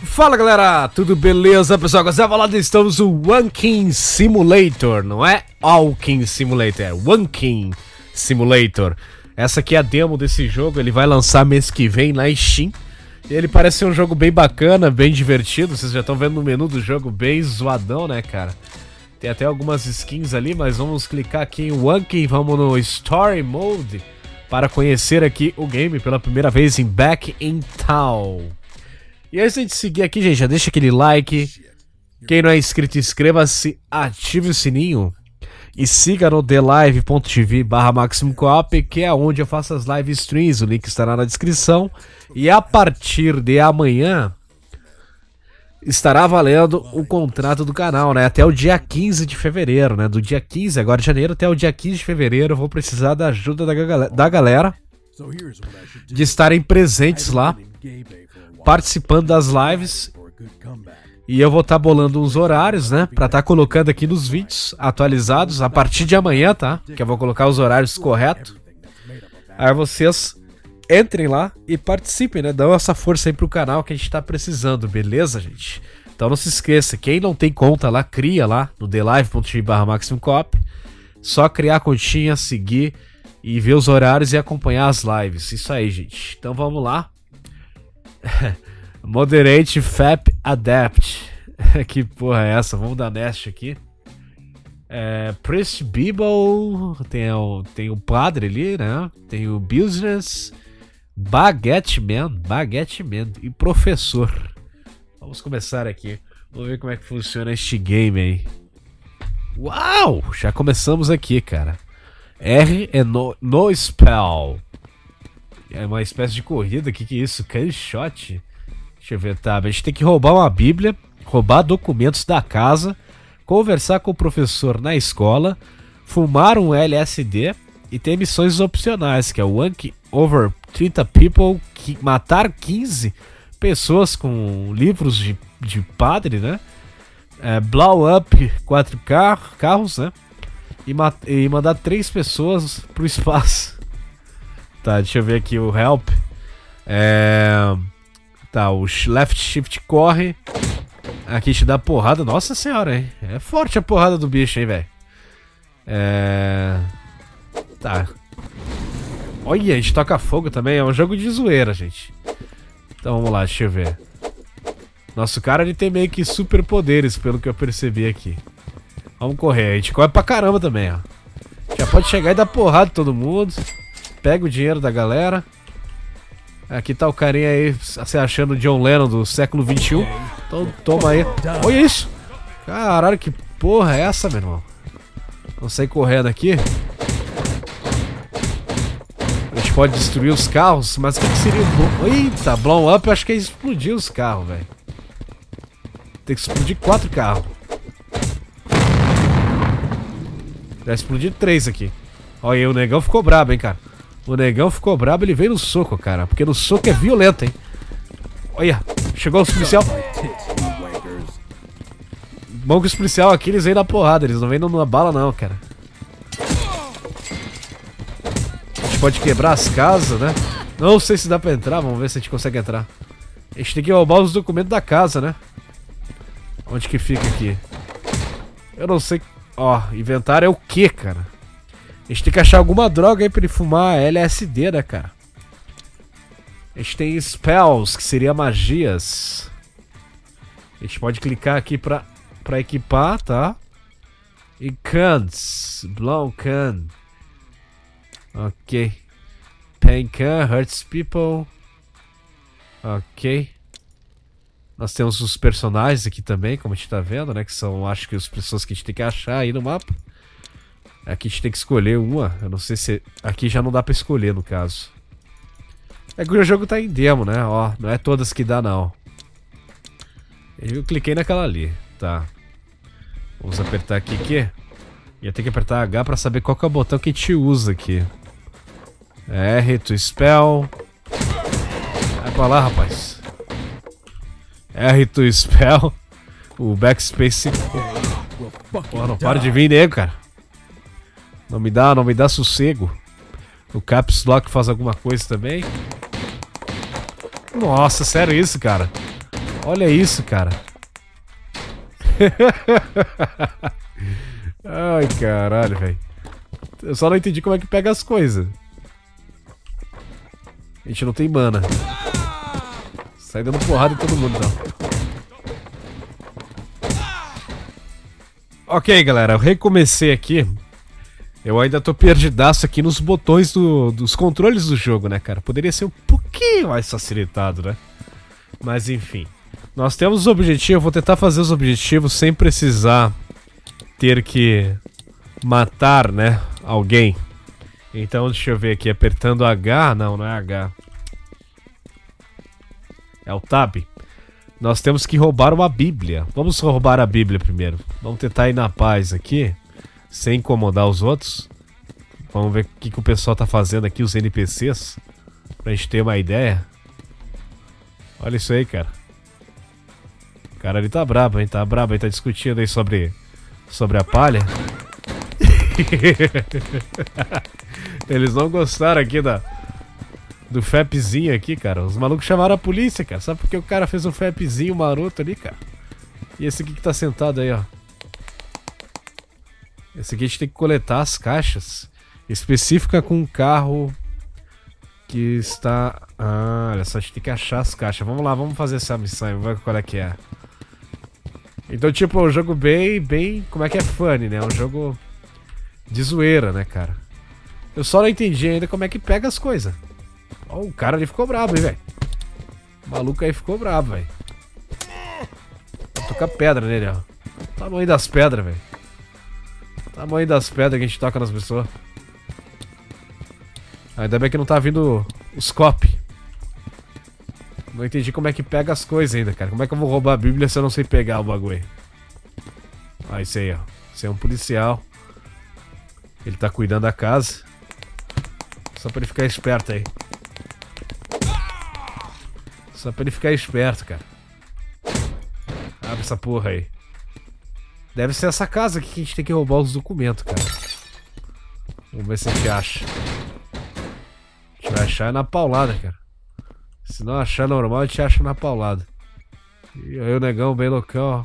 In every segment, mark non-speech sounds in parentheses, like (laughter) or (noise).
Fala galera, tudo beleza pessoal? Gostava lá estamos no One King Simulator, não é All King Simulator, é One King Simulator. Essa aqui é a demo desse jogo, ele vai lançar mês que vem na Steam. Ele parece ser um jogo bem bacana, bem divertido, vocês já estão vendo no menu do jogo bem zoadão, né cara? Tem até algumas skins ali, mas vamos clicar aqui em One King, vamos no Story Mode para conhecer aqui o game pela primeira vez em Back in Town. E antes de seguir aqui, gente, já deixa aquele like. Quem não é inscrito, inscreva-se, ative o sininho. E siga no thelive.tv barra MaximumCoop, que é onde eu faço as live streams. O link estará na descrição. E a partir de amanhã estará valendo o contrato do canal, né? Até o dia 15 de fevereiro, né? Do dia 15 agora de janeiro até o dia 15 de fevereiro eu vou precisar da ajuda da, da galera de estarem presentes lá participando das lives. E eu vou estar tá bolando uns horários, né? Pra estar tá colocando aqui nos vídeos atualizados a partir de amanhã, tá? Que eu vou colocar os horários corretos. Aí vocês entrem lá e participem, né? Dão essa força aí pro canal que a gente tá precisando, beleza, gente? Então não se esqueça, quem não tem conta lá, cria lá no thelive.tv barra Só criar a continha, seguir e ver os horários e acompanhar as lives. Isso aí, gente. Então vamos lá. (laughs) Moderate FAP Adapt. (laughs) que porra é essa? Vamos dar nest aqui. É, Priest Bible, tem o, tem o padre ali, né? Tem o Business, Baguette Man, Baguette Man e Professor. Vamos começar aqui. Vamos ver como é que funciona este game aí. Uau! Já começamos aqui, cara. R é no, no spell. É uma espécie de corrida. O que, que é isso? Shot? Deixa eu ver, tá. A gente tem que roubar uma Bíblia, roubar documentos da casa, conversar com o professor na escola, fumar um LSD e ter missões opcionais, que é o One Over 30 People, que matar 15 pessoas com livros de, de padre, né? É, blow up quatro car carros, né? E, e mandar três pessoas pro espaço. Tá, deixa eu ver aqui o help. É... Tá, o left shift corre. Aqui te dá porrada. Nossa senhora, hein? É forte a porrada do bicho, hein, velho. É... Tá. Olha, a gente toca fogo também. É um jogo de zoeira, gente. Então vamos lá, deixa eu ver. Nosso cara ele tem meio que super poderes, pelo que eu percebi aqui. Vamos correr. A gente corre pra caramba também, ó. Já pode chegar e dar porrada em todo mundo. Pega o dinheiro da galera. Aqui tá o carinha aí se achando John Lennon do século 21. Então toma aí. Olha isso! Caralho, que porra é essa, meu irmão? Vamos sair correndo aqui. A gente pode destruir os carros, mas o que, que seria bom? Eita, blow up, acho que é explodir os carros, velho. Tem que explodir quatro carros. Já explodi três aqui. Olha aí, o negão ficou brabo, hein, cara. O negão ficou brabo, ele veio no soco, cara. Porque no soco é violento, hein? Olha, chegou o policial. Bom que os policial aqui, eles vêm na porrada. Eles não vêm numa bala, não, cara. A gente pode quebrar as casas, né? Não sei se dá pra entrar. Vamos ver se a gente consegue entrar. A gente tem que roubar os documentos da casa, né? Onde que fica aqui? Eu não sei. Ó, inventário é o que, cara? A gente tem que achar alguma droga aí pra ele fumar LSD, né, cara? A gente tem spells, que seria magias. A gente pode clicar aqui pra, pra equipar, tá? E cans. Blow can. Ok. Pain can, hurts people. Ok. Nós temos os personagens aqui também, como a gente tá vendo, né? Que são, acho que, as pessoas que a gente tem que achar aí no mapa. Aqui a gente tem que escolher uma. Eu não sei se... Aqui já não dá pra escolher, no caso. É que o jogo tá em demo, né? Ó, não é todas que dá, não. Eu cliquei naquela ali. Tá. Vamos apertar aqui, aqui. Ia ter que apertar H pra saber qual que é o botão que a gente usa aqui. R to spell. Vai pra lá, rapaz. R to spell. O backspace. Pô, não para de vir nego, cara. Não me dá, não me dá sossego. O Caps Lock faz alguma coisa também. Nossa, sério isso, cara? Olha isso, cara. (laughs) Ai, caralho, velho. Eu só não entendi como é que pega as coisas. A gente não tem mana. Sai dando porrada em todo mundo, então. Ok, galera, eu recomecei aqui. Eu ainda tô perdidaço aqui nos botões do, dos controles do jogo, né, cara? Poderia ser um pouquinho mais facilitado, né? Mas enfim. Nós temos os objetivos, vou tentar fazer os objetivos sem precisar ter que matar, né, alguém. Então, deixa eu ver aqui, apertando H, não, não é H. É o Tab. Nós temos que roubar uma Bíblia. Vamos roubar a Bíblia primeiro. Vamos tentar ir na paz aqui, sem incomodar os outros. Vamos ver o que, que o pessoal tá fazendo aqui, os NPCs, pra gente ter uma ideia. Olha isso aí, cara. O cara ali tá brabo, hein? Tá brabo, aí tá discutindo aí sobre, sobre a palha. (laughs) Eles não gostaram aqui da, do FEPzinho aqui, cara. Os malucos chamaram a polícia, cara. Sabe porque o cara fez um FEPzinho maroto ali, cara? E esse aqui que tá sentado aí, ó. Esse aqui a gente tem que coletar as caixas. Específica com um carro que está... Ah, olha só, a gente tem que achar as caixas. Vamos lá, vamos fazer essa missão vamos ver qual é que é. Então, tipo, é um jogo bem, bem... Como é que é funny, né? É um jogo de zoeira, né, cara? Eu só não entendi ainda como é que pega as coisas. Ó, o cara ali ficou brabo, hein, velho. O maluco aí ficou brabo, velho. Tocar pedra nele, ó. Tamanho das pedras, velho. Tamanho das pedras que a gente toca nas pessoas. Ainda bem que não tá vindo os cop. Não entendi como é que pega as coisas ainda, cara. Como é que eu vou roubar a Bíblia se eu não sei pegar o bagulho? Ah, isso aí, ó. Isso é um policial. Ele tá cuidando da casa. Só pra ele ficar esperto aí. Só pra ele ficar esperto, cara. Abre essa porra aí. Deve ser essa casa aqui que a gente tem que roubar os documentos, cara. Vamos ver se a gente acha. A gente vai achar na paulada, cara. Se não achar normal, a gente acha na paulada. E aí o negão bem loucão, ó.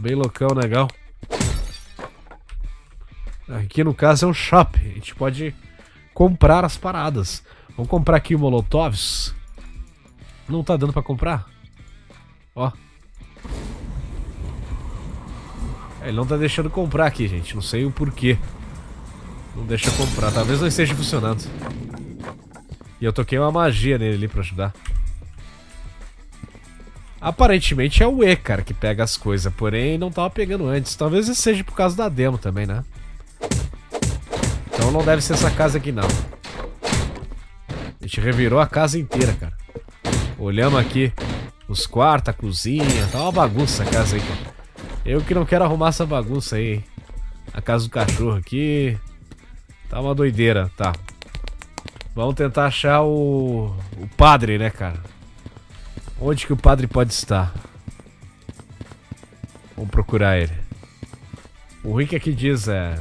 Bem loucão, negão. Aqui no caso é um shopping. A gente pode comprar as paradas. Vamos comprar aqui o Molotovs. Não tá dando pra comprar? Ó. ele não tá deixando comprar aqui, gente. Não sei o porquê. Não deixa comprar. Talvez não esteja funcionando. E eu toquei uma magia nele ali pra ajudar. Aparentemente é o E, cara, que pega as coisas. Porém, não tava pegando antes. Talvez seja por causa da demo também, né? Então não deve ser essa casa aqui, não. A gente revirou a casa inteira, cara. Olhamos aqui os quartos, a cozinha. Tá uma bagunça a casa aí, cara. Eu que não quero arrumar essa bagunça aí? A casa do cachorro aqui. Tá uma doideira, tá. Vamos tentar achar o... O padre, né, cara? Onde que o padre pode estar? Vamos procurar ele. O que aqui diz é...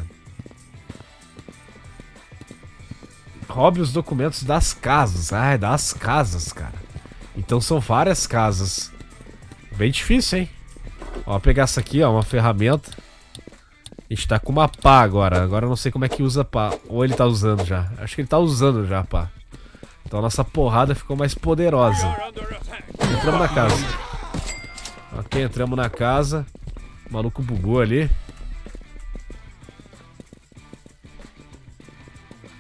Roube os documentos das casas. Ah, é das casas, cara. Então são várias casas. Bem difícil, hein? Ó, vou pegar essa aqui, ó, uma ferramenta. A gente tá com uma pá agora. Agora eu não sei como é que usa pá. Ou ele tá usando já. Acho que ele tá usando já pá. Então a nossa porrada ficou mais poderosa. Entramos na casa. Ok, entramos na casa. O maluco bugou ali.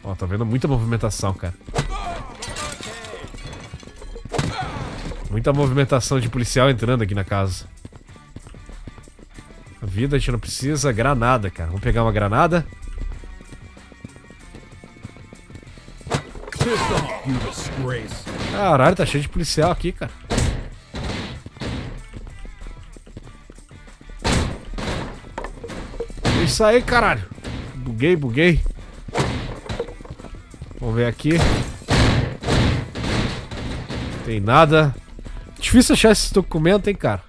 Ó, tá vendo muita movimentação, cara. Muita movimentação de policial entrando aqui na casa. Vida a gente não precisa. Granada, cara. Vamos pegar uma granada. Caralho, tá cheio de policial aqui, cara. Isso aí, caralho. Buguei, buguei. Vamos ver aqui. Tem nada. Difícil achar esse documento, hein, cara.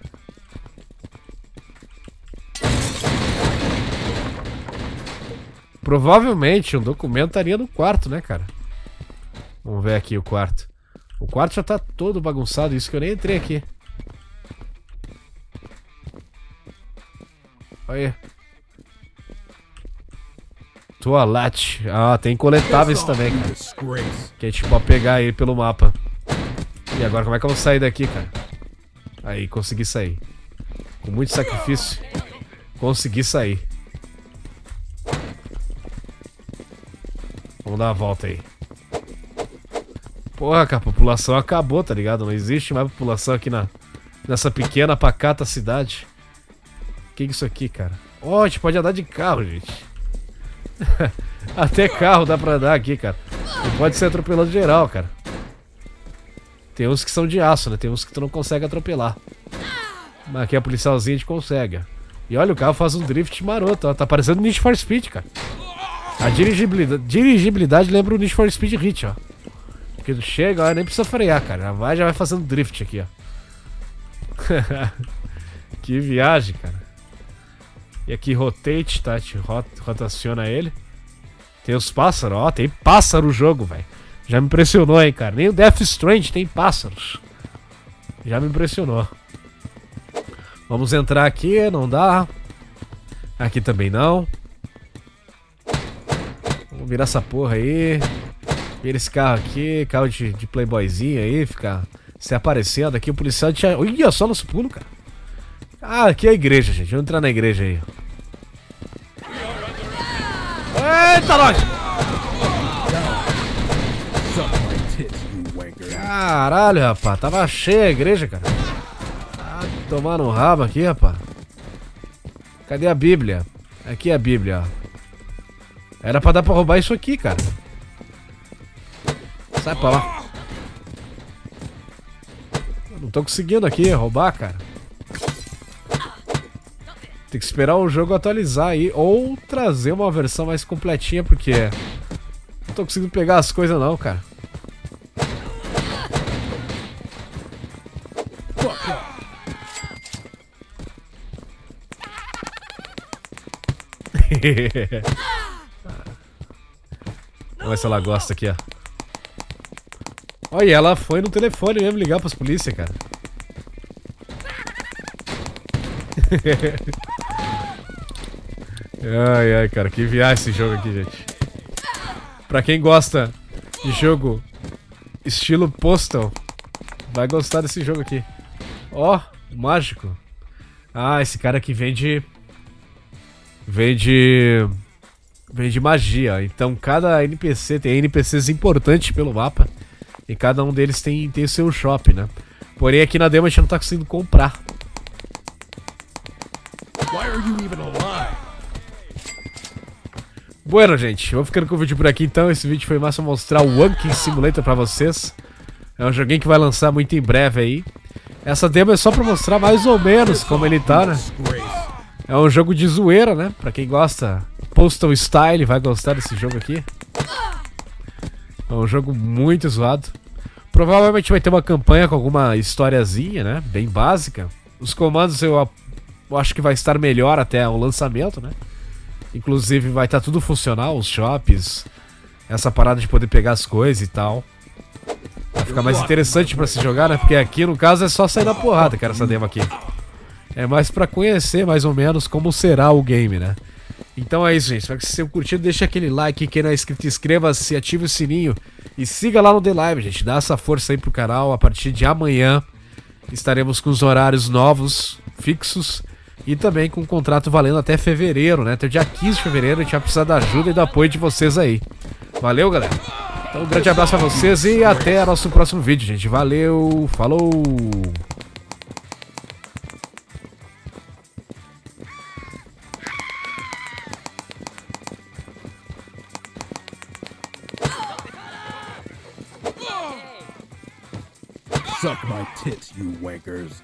Provavelmente um documento estaria no quarto, né, cara? Vamos ver aqui o quarto. O quarto já tá todo bagunçado, isso que eu nem entrei aqui. Olha aí. Toalate. Ah, tem coletáveis também, cara. Que a gente pode pegar aí pelo mapa. E agora como é que eu vou sair daqui, cara? Aí, consegui sair. Com muito sacrifício, consegui sair. Vamos dar uma volta aí. Porra, cara, a população acabou, tá ligado? Não existe mais população aqui na, nessa pequena, pacata cidade. O que é isso aqui, cara? Oh, a gente pode andar de carro, gente. (laughs) Até carro dá pra andar aqui, cara. E pode ser atropelando geral, cara. Tem uns que são de aço, né? Tem uns que tu não consegue atropelar. Mas aqui a policialzinha a gente consegue. E olha, o carro faz um drift maroto, ó. Tá parecendo Need for Speed, cara. A dirigibilidade, dirigibilidade lembra o Need for Speed Hit, ó. Porque tu chega, ó, nem precisa frear, cara. Já vai, já vai fazendo drift aqui, ó. (laughs) que viagem, cara. E aqui rotate, tá? Te rot rotaciona ele. Tem os pássaros, ó. Tem pássaro no jogo, velho. Já me impressionou, hein, cara. Nem o Death Strange tem pássaros. Já me impressionou. Vamos entrar aqui, não dá. Aqui também não. Virar essa porra aí. Vira esse carro aqui, carro de, de playboyzinho aí, ficar se aparecendo aqui. O policial tinha... Olha só nosso pulo, cara. Ah, aqui é a igreja, gente. Vamos entrar na igreja aí. Eita, nós! Caralho, rapaz. Tava cheia a igreja, cara. Ah, tomando um rabo aqui, rapaz. Cadê a Bíblia? Aqui é a Bíblia, ó. Era pra dar pra roubar isso aqui, cara. Sai pra lá. Eu não tô conseguindo aqui roubar, cara. Tem que esperar o jogo atualizar aí. Ou trazer uma versão mais completinha, porque... Não tô conseguindo pegar as coisas não, cara. (laughs) Se ela gosta aqui, ó. Olha, ela foi no telefone mesmo ligar pras polícias, cara. (laughs) ai, ai, cara, que viagem esse jogo aqui, gente. Pra quem gosta de jogo estilo Postal, vai gostar desse jogo aqui. Ó, oh, mágico. Ah, esse cara aqui vende... Vende... Vende magia. Então cada NPC tem NPCs importantes pelo mapa. E cada um deles tem, tem seu shop, né? Porém, aqui na demo a gente não tá conseguindo comprar. Bueno, gente, vou ficando com o vídeo por aqui então. Esse vídeo foi mais pra mostrar o Wanking Simulator pra vocês. É um joguinho que vai lançar muito em breve aí. Essa demo é só pra mostrar mais ou menos como ele tá, né? É um jogo de zoeira, né? Pra quem gosta Postal Style vai gostar desse jogo aqui. É um jogo muito zoado. Provavelmente vai ter uma campanha com alguma historiazinha, né? Bem básica. Os comandos eu, eu acho que vai estar melhor até o lançamento, né? Inclusive vai estar tá tudo funcional, os shops, essa parada de poder pegar as coisas e tal. Vai ficar mais interessante para se jogar, né? Porque aqui no caso é só sair na porrada, cara, essa demo aqui. É mais para conhecer mais ou menos como será o game, né? Então é isso, gente. Espero que vocês tenham curtido. Deixa aquele like. Quem não é inscrito, inscreva-se, ative o sininho. E siga lá no The Live, gente. Dá essa força aí pro canal. A partir de amanhã estaremos com os horários novos, fixos. E também com o contrato valendo até fevereiro, né? Até o dia 15 de fevereiro. A gente vai precisar da ajuda e do apoio de vocês aí. Valeu, galera. Então um grande abraço pra vocês e até nosso próximo vídeo, gente. Valeu, falou! filmmakers